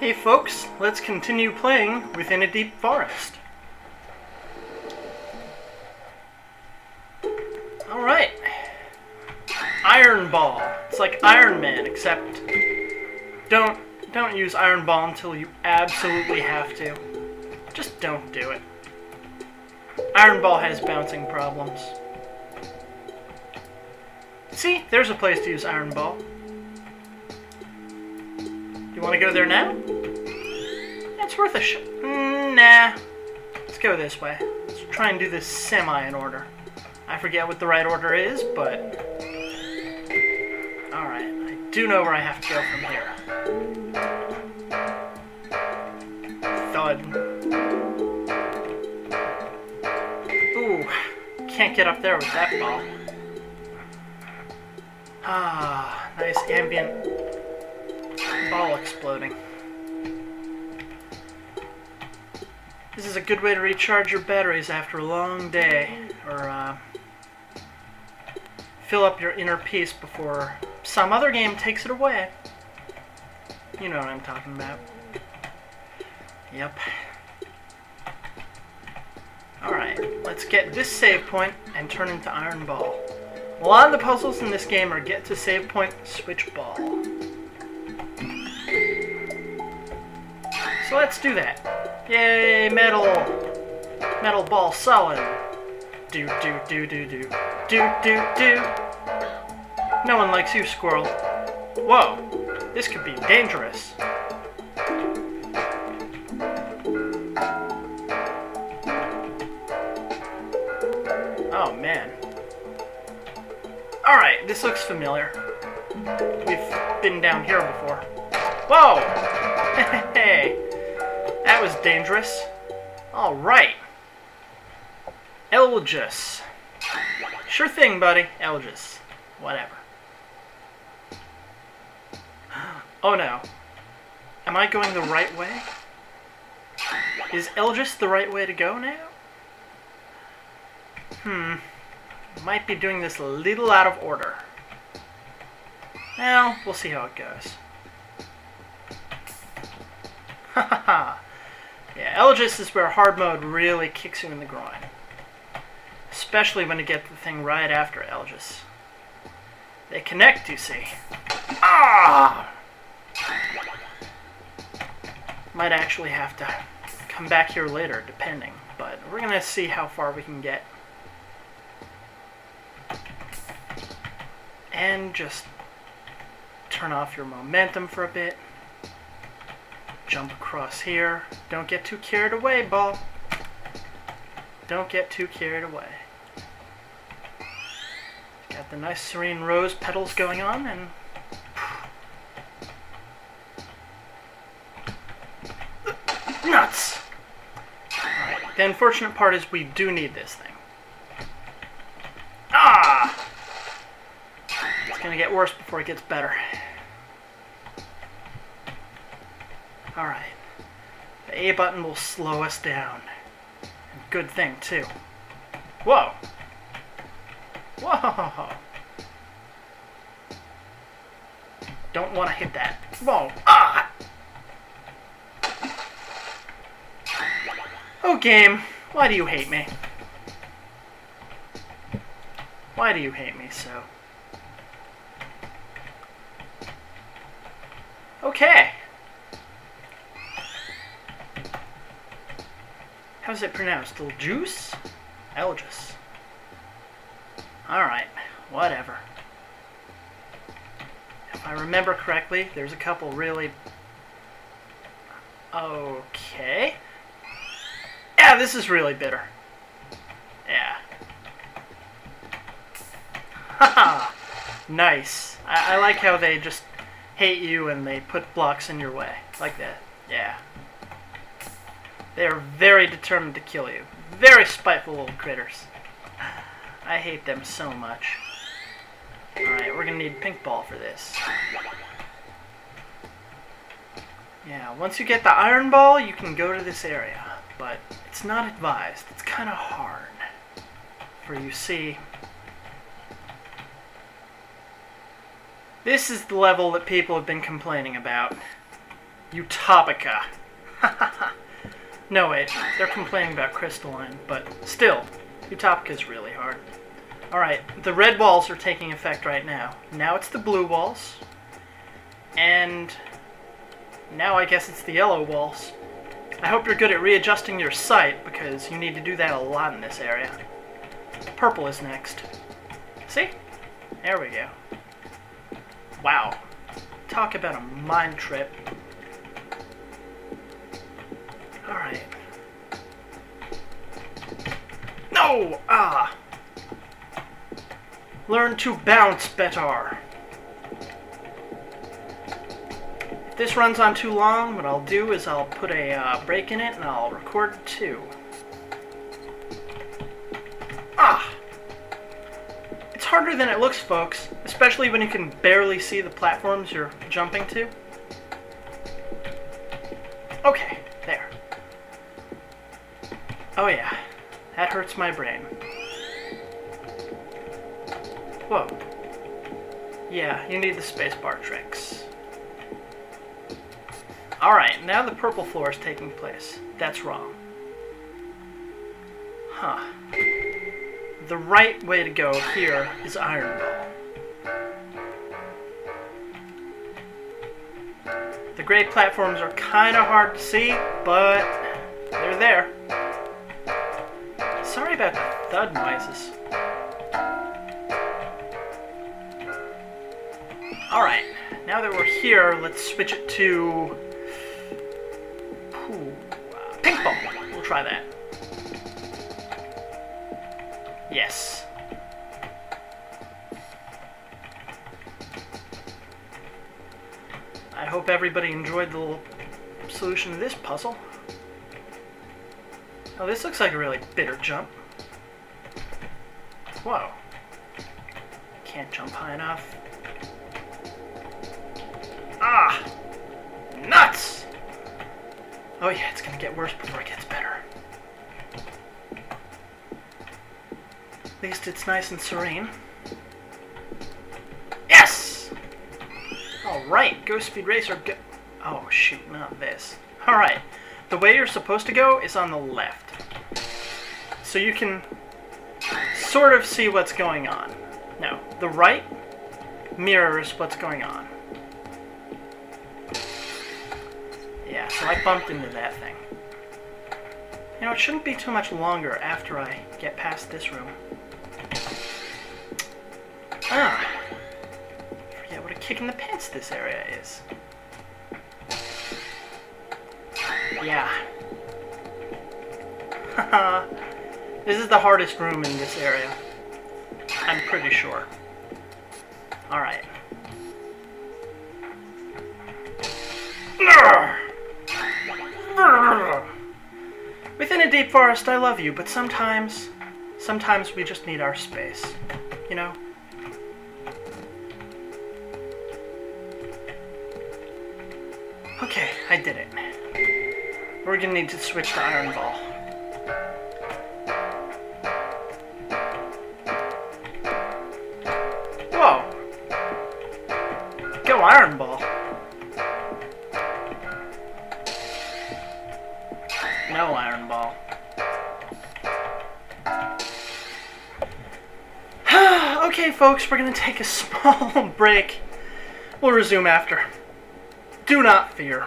Hey folks, let's continue playing within a deep forest. Alright. Iron Ball. It's like Iron Man, except don't don't use Iron Ball until you absolutely have to. Just don't do it. Iron Ball has bouncing problems. See, there's a place to use Iron Ball. You want to go there now? It's worth a shot. Mm, nah. Let's go this way. Let's try and do this semi in order. I forget what the right order is, but... Alright, I do know where I have to go from here. Thud. Ooh, can't get up there with that ball. Ah, nice ambient ball exploding. This is a good way to recharge your batteries after a long day, or uh, fill up your inner peace before some other game takes it away. You know what I'm talking about. Yep. Alright, let's get this save point and turn into Iron Ball. A lot of the puzzles in this game are get to save point, switch ball. So let's do that. Yay, metal! Metal ball solid. Do, do, do, do, do. Do, do, do. No one likes you, squirrel. Whoa, this could be dangerous. Oh, man. Alright, this looks familiar. We've been down here before. Whoa! That was dangerous. Alright. Ljus. Sure thing, buddy. Ljus. Whatever. Oh no. Am I going the right way? Is Ljus the right way to go now? Hmm. Might be doing this a little out of order. Well, we'll see how it goes. yeah, Ljus is where hard mode really kicks you in the groin. Especially when you get the thing right after Ljus. They connect, you see. Ah! Might actually have to come back here later, depending. But we're gonna see how far we can get. And just turn off your momentum for a bit. Jump across here. Don't get too carried away, ball. Don't get too carried away. Got the nice serene rose petals going on and nuts. Alright, the unfortunate part is we do need this thing. Ah! It's gonna get worse before it gets better. Alright. The A button will slow us down. Good thing, too. Whoa! Whoa! Don't want to hit that. Whoa! Ah! Oh, game. Why do you hate me? Why do you hate me so? Okay. How's it pronounced? Juice? Ljus. Alright, whatever. If I remember correctly, there's a couple really... Okay. Yeah, this is really bitter. Yeah. Haha! nice. I, I like how they just hate you and they put blocks in your way. Like that. Yeah. They are very determined to kill you. Very spiteful little critters. I hate them so much. Alright, we're gonna need pink ball for this. Yeah, once you get the iron ball, you can go to this area. But it's not advised. It's kind of hard. For you see... This is the level that people have been complaining about. Utopica. no, wait. They're complaining about Crystalline, but still, Utopica is really hard. Alright, the red walls are taking effect right now. Now it's the blue walls. And now I guess it's the yellow walls. I hope you're good at readjusting your sight, because you need to do that a lot in this area. Purple is next. See? There we go. Wow. Talk about a mind trip. Alright. No! Ah! Learn to bounce better. If this runs on too long, what I'll do is I'll put a uh, break in it and I'll record two. Ah! It's harder than it looks, folks, especially when you can barely see the platforms you're jumping to. Okay. Oh yeah, that hurts my brain. Whoa. Yeah, you need the spacebar tricks. Alright, now the purple floor is taking place. That's wrong. Huh. The right way to go here is Iron Ball. The gray platforms are kind of hard to see, but they're there. Sorry about the thud noises. Alright, now that we're here, let's switch it to... Ooh, uh, pink ball. We'll try that. Yes. I hope everybody enjoyed the little solution to this puzzle. Oh, this looks like a really bitter jump. Whoa. Can't jump high enough. Ah! Nuts! Oh yeah, it's gonna get worse before it gets better. At least it's nice and serene. Yes! Alright, Go Speed Racer go- Oh shoot, not this. Alright, the way you're supposed to go is on the left. So you can sort of see what's going on. No, the right mirrors what's going on. Yeah, so I bumped into that thing. You know, it shouldn't be too much longer after I get past this room. Ah! Forget what a kick in the pants this area is. Yeah. Haha. This is the hardest room in this area. I'm pretty sure. Alright. Within a deep forest, I love you, but sometimes, sometimes we just need our space. You know? Okay, I did it. We're gonna need to switch to Iron Ball. Iron Ball. okay, folks, we're gonna take a small break. We'll resume after. Do not fear.